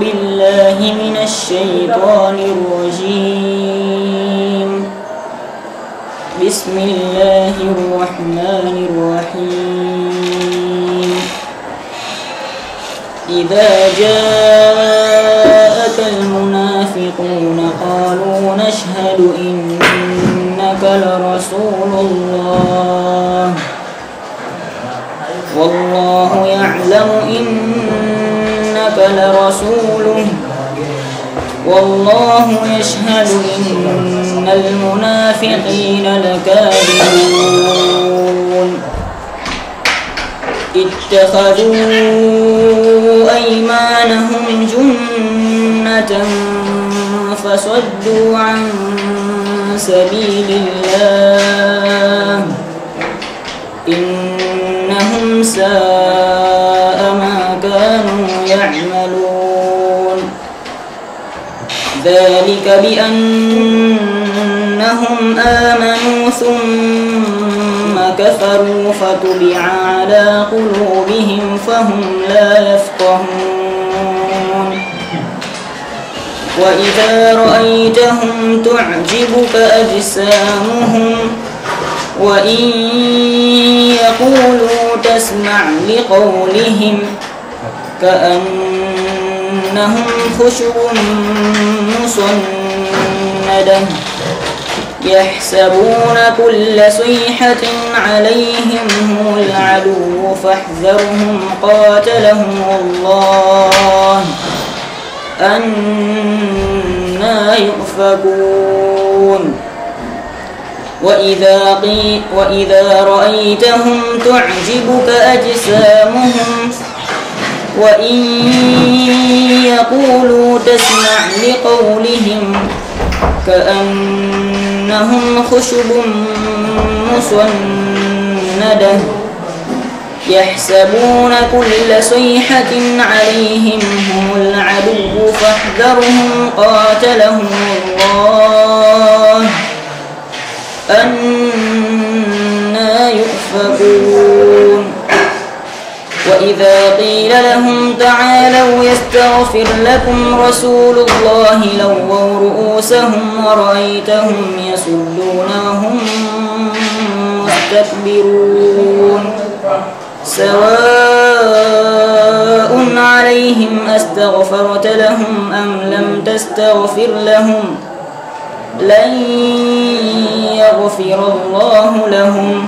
بالله من الشيطان الرجيم. بسم الله الرحمن الرحيم. إذا جاءك المنافقون قالوا نشهد إنك لرسول الله. والله يعلم إنك لرسوله. والله يشهد إن المنافقين لكاذبون. اتخذوا أيمانهم جنة فصدوا عن سبيل الله. إنهم ساء ذلك بأنهم آمنوا ثم كفروا فطبع على قلوبهم فهم لا يفقهون. وإذا رأيتهم تعجبك أجسامهم وإن يقولوا تسمع لقولهم كأنهم خشب مسندة يحسبون كل صيحة عليهم هم العدو فاحذرهم قاتلهم الله أنا يؤفكون وإذا, وإذا رأيتهم تعجبك أجسامهم وإن يقولوا تسمع لقولهم كأنهم خشب مسندة يحسبون كل صيحة عليهم هم العدو فاحذرهم قاتلهم الله أنا يؤفكون وإذا قيل لهم تعالوا يستغفر لكم رسول الله لووا رؤوسهم ورأيتهم يصدون وهم مستكبرون. سواء عليهم أستغفرت لهم أم لم تستغفر لهم لن يغفر الله لهم.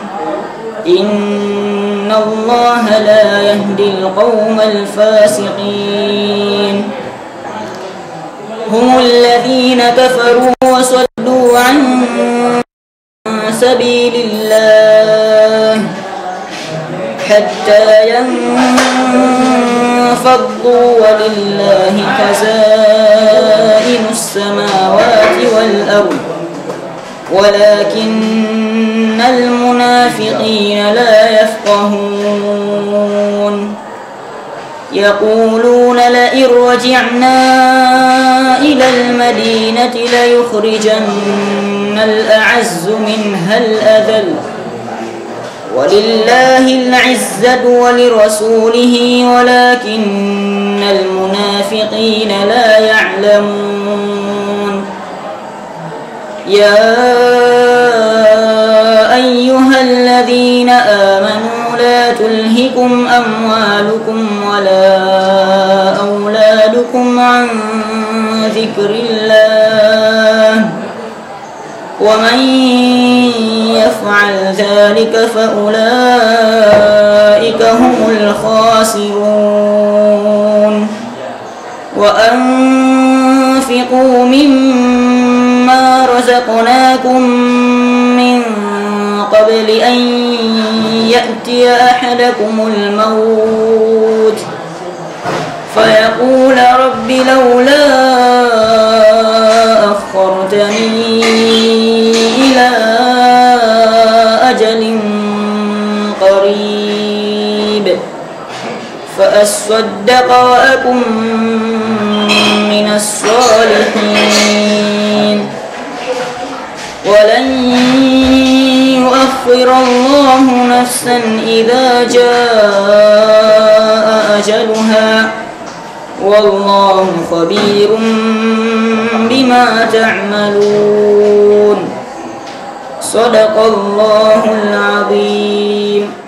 إن الله لا يهدي القوم الفاسقين هم الذين كفروا وصدوا عن سبيل الله حتى ينفضوا ولله خزائن السماوات والأرض ولكن المنافقين لا يفقهون. يقولون لئن رجعنا إلى المدينة ليخرجن الأعز منها الأذل. ولله العزة ولرسوله ولكن المنافقين لا يعلمون. يا ذكر الله. ومن يفعل ذلك فأولئك هم الخاسرون. وأنفقوا مما رزقناكم من قبل أن يأتي أحدكم الموت. فيقول رب لولا فأصدق وأكن من الصالحين. ولن يؤخر الله نفسا إذا جاء أجلها. والله خبير بما تعملون. صدق الله العظيم.